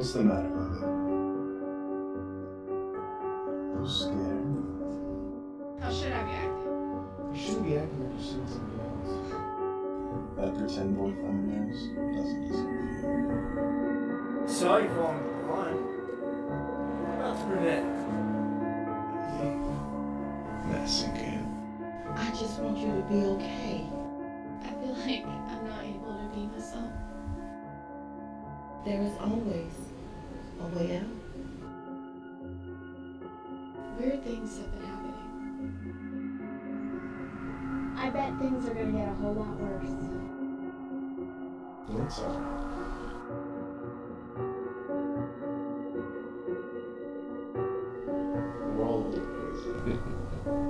What's the matter with it? You scared? How should I be acting? You shouldn't be acting like you're seeing somebody else. That pretend boyfriend of yours doesn't deserve you. Saw you falling in line. What about the brunette? Messing in. I just want you to be okay. I feel like I'm not able to be myself. There is always a way out. Weird things have been happening. I bet things are gonna get a whole lot worse. I. We're all a little crazy.